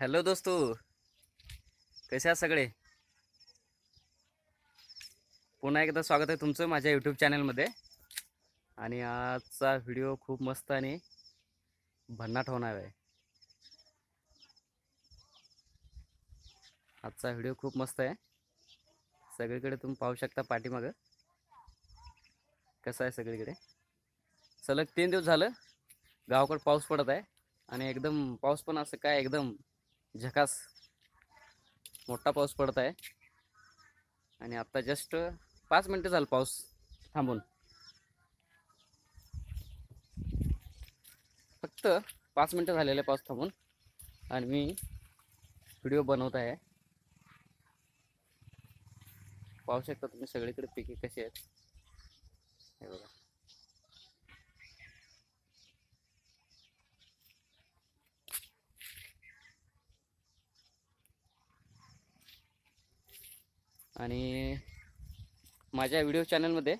Hello दोस्तो. कसे आहात सगळे? पुन्हा एकदा स्वागत आहे तुमचं माझ्या यूट्यूब चॅनलमध्ये आणि आजचा व्हिडिओ खूप मस्त आणि भन्नाट होणार आहे. आजचा व्हिडिओ खूप मस्त आहे. सगळीकडे तुम्ही पाहू शकता पाठीमागं. कसं आहे सगळीकडे? सलग तीन दिवस झालं. गावाकडे पाऊस पडत आहे. आणि एकदम पाऊस पण असं काय एकदम झकास मोठा पाऊस पडत आहे आणि आत्ता जस्ट पाच मिनटं झालं पाऊस थांबून. फक्त पाच मिनटं झालेले पाऊस थांबून. आणि मी व्हिडिओ बनवत आहे. पाहू शकता तुम्ही सगळीकडे पिके कशी आहेत. हे बघा. आणि माझ्या व्हिडिओ चॅनलमध्ये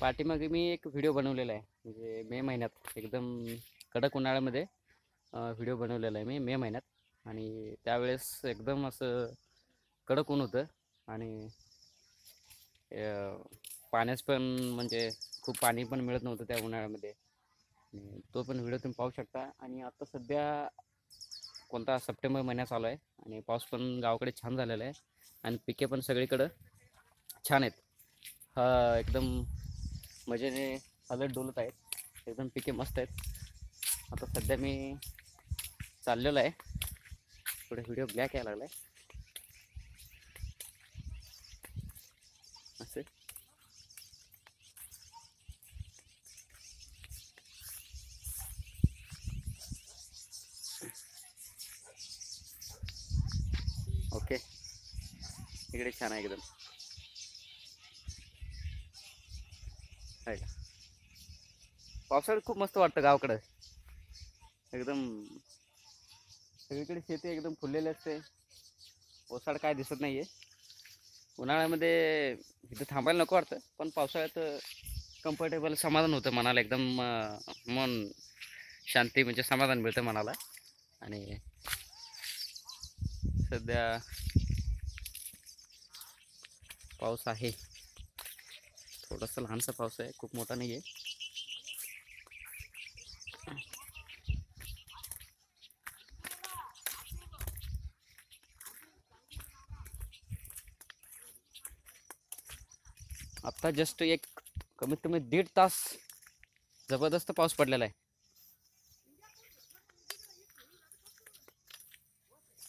पाठीमागे मी एक व्हिडिओ बनवलेला आहे. म्हणजे मे महिन्यात एकदम कडक उन्हाळ्यामध्ये व्हिडिओ बनवलेला आहे मी मे महिन्यात. आणि त्यावेळेस एकदम असं कडक ऊन होतं आणि पाण्यास पण म्हणजे खूप पाणी पण मिळत नव्हतं त्या उन्हाळ्यामध्ये. तो पण व्हिडिओ तुम्ही पाहू शकता. आणि आता सध्या कोणता सप्टेंबर महिन्यात चालू आहे आणि पाऊस पण गावाकडे छान झालेला आहे आणि पिके पण सगळीकडं छान आहेत. हा एकदम मजेने हलत डोलत आहेत. एकदम पिके मस्त आहेत. आता सध्या मी चाललेलो आहे. थोडे व्हिडिओ ब्लॅक यायला लागला आहे असे ओके इकडे छान आहे एकदम. का? पावसाळ्यात खूप मस्त वाटतं गावाकडं. एकदम सगळीकडे शेती एकदम फुललेली असते. ओसाड काय दिसत नाही आहे उन्हाळ्यामध्ये इथं थांबायला नको वाटतं पण पावसाळ्यात कम्फर्टेबल समाधान होतं मनाला. एकदम मन शांती म्हणजे समाधान मिळतं मनाला. आणि सध्या पाऊस आहे. थोडासा लहानसा पाऊस आहे. खूप मोठा नाही आहे आत्ता जस्ट एक कमीत कमी दीड तास जबरदस्त पाऊस पडलेला आहे.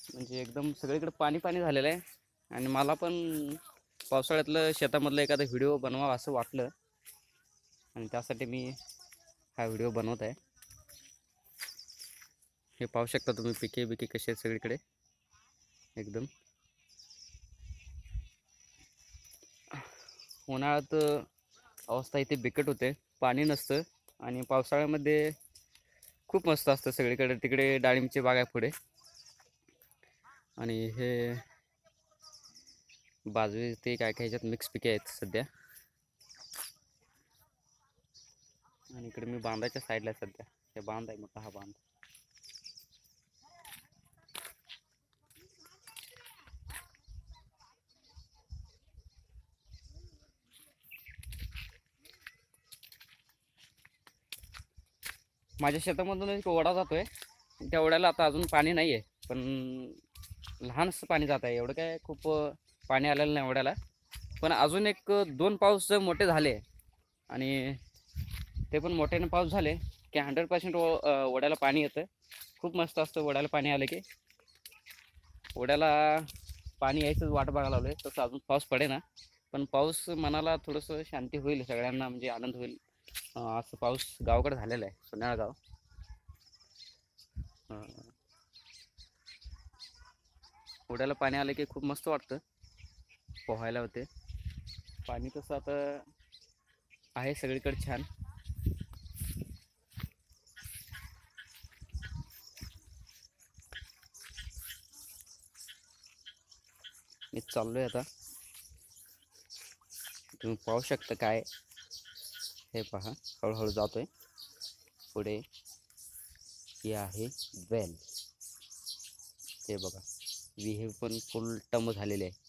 म्हणजे एकदम सगळीकडे पाणी पाणी झालेलं आहे. आणि मला पण पावसाळ्यातलं शेतामधलं एखादा व्हिडिओ बनवावा असं वाटलं. आणि त्यासाठी मी हा व्हिडिओ बनवत आहे. हे पाहू शकता तुम्ही पिके बिके कसे आहेत सगळीकडे. एकदम. उन्हाळ्यात अवस्था इथे बिकट होते. पाणी नसतं. आणि पावसाळ्यामध्ये खूप मस्त असतं सगळीकडे. तिकडे डाळिंबची बाग आहे पुढे. आणि हे बाजरी ते काय काय ह्याच्यात मिक्स पिके आहेत सध्या. आणि इकडे मी बांधाच्या साईडला सध्या. हे बांध आहे मोठा हा बांध. माझ्या शेतामधून एक ओढा जातोय. त्या ओढ्याला आता अजून पाणी नाही आहे पण लहानसं पाणी जात आहे. एवढं काय खूप पाणी आलेलं नाही ओढ्याला पण अजून एक दोन पाऊस मोठे झाले आणि ते पण मोठ्याने पाऊस झाले की हंड्रेड पर्सेंट ओढ्याला पाणी येतं खूप मस्त असतं ओढ्याला पाणी आलं की. ओढ्याला पाणी यायचंच वाट बघायला लावलं आहे तसं अजून पाऊस पडे ना पण पाऊस मनाला थोडंसं शांती होईल सगळ्यांना म्हणजे आनंद होईल. असं पाऊस गावाकडे झालेला आहे सोन्याळा गाव. अं, ओढ्याला पाणी आलं की खूप मस्त वाटतं. पोहायला होते. पाणी तसं आता आहे सगळीकडे छान. मी चाललोय आता. तुम्ही पाहू शकता काय. हे पहा हळूहळू जातोय. पुढे हे आहे वेल ते बघा विहीर पण फुल टम झालेले आहे.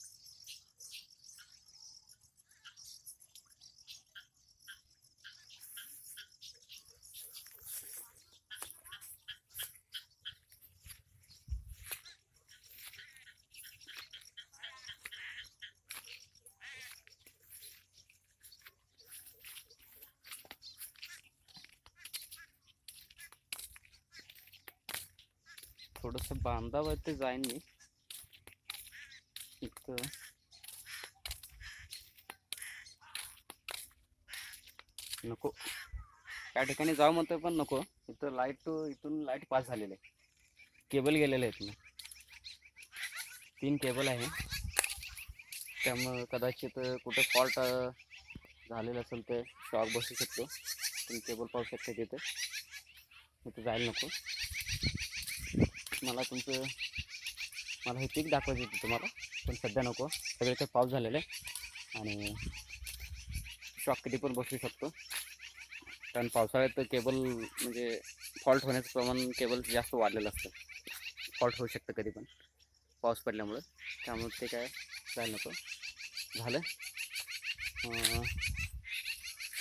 थोडस बांधावरती जाईन मी. इथं. नको. त्या ठिकाणी जाऊ म्हणतोय पण नको. इथं लाइट इथून लाइट पास झालेले आहे. केबल गेलेले आहेत मी तीन केबल आहे. त्यामुळं कदाचित कुठे फॉल्ट झालेलं असेल तर शॉक बसू शकतो. तुम्ही केबल पाहू शकते तिथे. इथं जायला नको. मला तुमचं मला हे पीक दाखवायचं होतं तुम्हाला पण सध्या नको. सगळे ते पाऊस झालेला आहे आणि शॉक किती पण बसू शकतो. कारण पावसाळ्यात केबल म्हणजे फॉल्ट होण्याचं प्रमाण केबल जास्त वाढलेलं असतं. फॉल्ट होऊ शकतं कधी पण. पाऊस पडल्यामुळं. त्यामुळे ते काय जायला नको. झालं.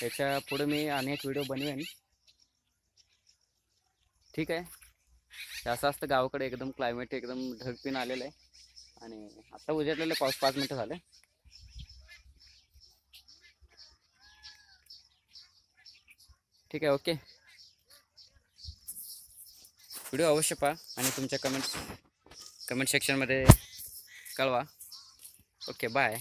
याच्यापुढे मी अनेक व्हिडिओ बनवेन. ठीक आहे? हे असं असतं गावाकडे एकदम क्लायमेट एकदम ढगपिन आलेलं आहे. आणि आता उजाडलेलं पाऊस पाच मिनटं झाले. ठीक आहे ओके. व्हिडिओ अवश्य पहा आणि तुमच्या कमेंट कमेंट सेक्शनमध्ये कळवा. Okay bye